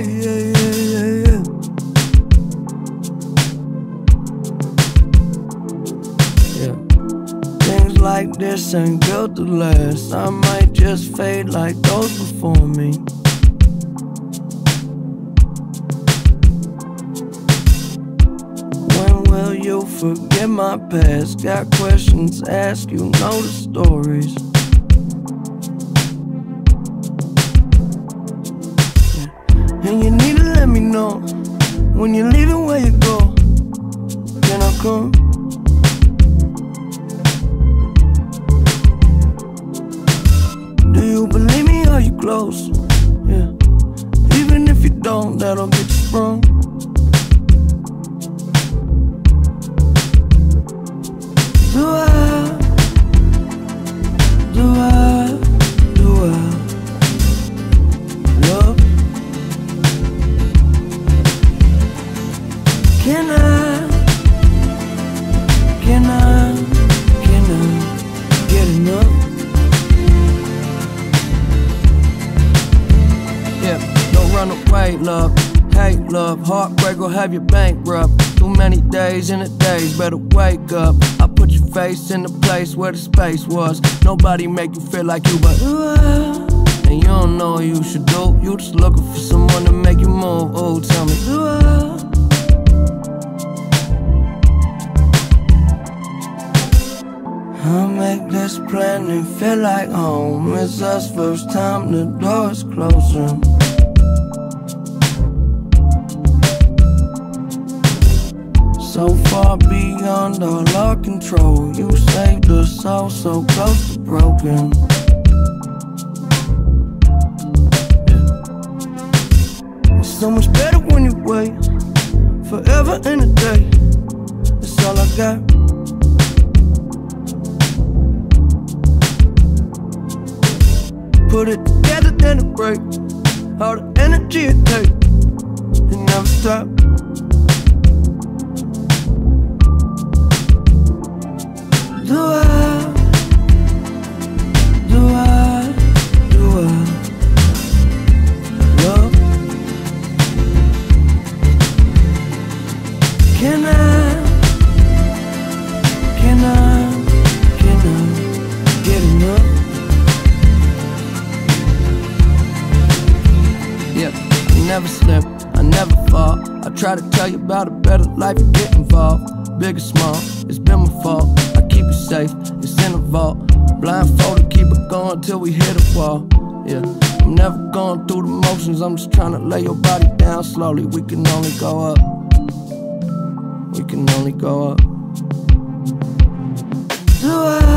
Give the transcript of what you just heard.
yeah, yeah, yeah, yeah. yeah. Things like this ain't built to last. I might just fade like those before me. When will you forget my past? Got questions, ask you know the stories. And you need to let me know when you're leaving where you go. Can I come? Do you believe me? Are you close? Yeah. Even if you don't, that'll get you sprung. Can I? Can I? Can I get enough? Yeah, don't run away, love. Hate, love. Heartbreak will have your bankrupt. Too many days in the days, better wake up. I put your face in the place where the space was. Nobody make you feel like you, but you. And you don't know what you should do. You just looking for someone to make you move. Old tell make this planet feel like home. It's us first time the door's closing. So far beyond all our control. You saved us all so close to broken. It's so much better when you wait forever in a day. That's all I got. Put it together, then it breaks. All the energy it take, it never stop. Do I? Do I? Do I? Love? Can I? Never slip, I never fall. I try to tell you about a better life, you get involved. Big or small, it's been my fault. I keep it safe, it's in a vault. Blindfolded, keep it going till we hit a wall. Yeah, I'm never going through the motions, I'm just trying to lay your body down slowly. We can only go up. We can only go up. Do I?